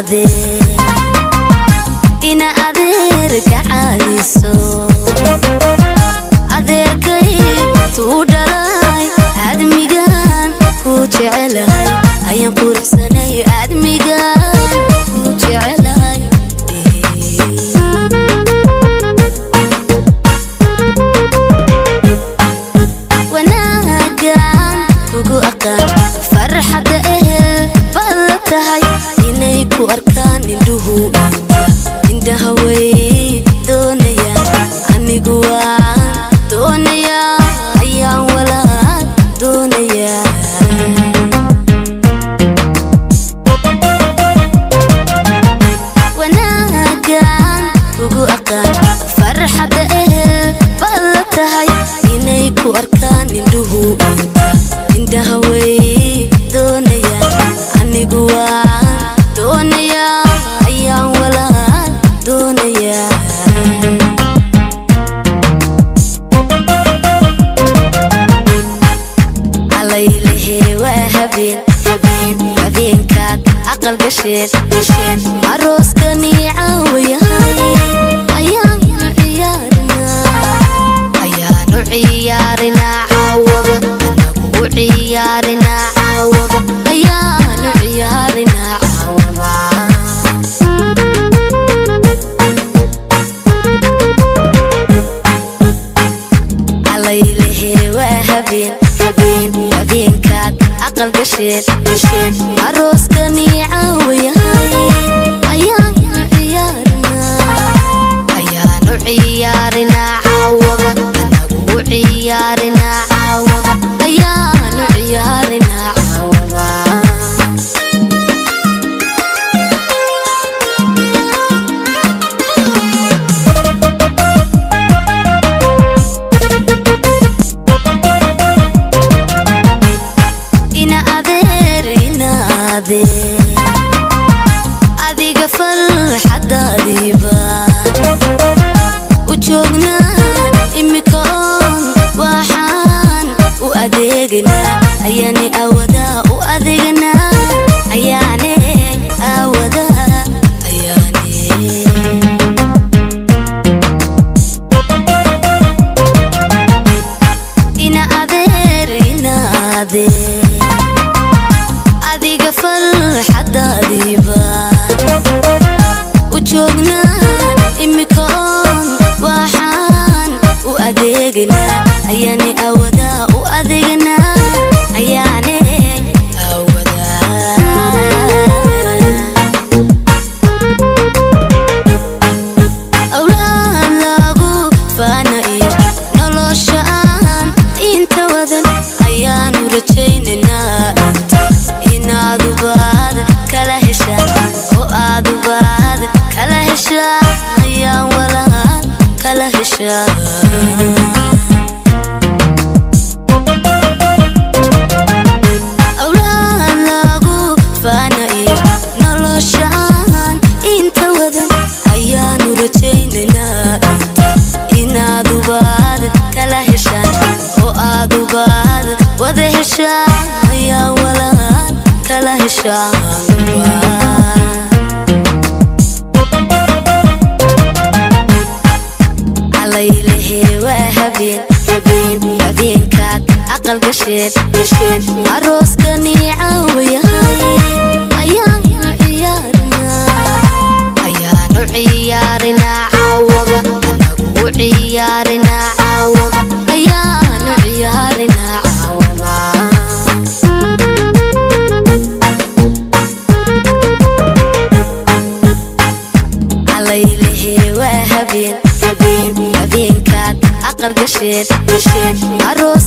أذير إنا أذير كعاليسو أذير كيب تودراي أدمي قان كوجعلهاي أيام قرب سنة أدمي قان عشرين سبعين وذين كاد عقل قشير قشين عروس كني قلب الشيل عروس قنيعة ويا adiga farxadaadiiba u joognaa imikoon waxaan u adeeganaa ayaani awadaa u adeeganaa ayaane awlaad lagu faan each other. وذهشان يا ولد كلا هشام يبين يبين يبين كاك عقل قشير. قشير. عروس قنيعة ويهاي shit, I rose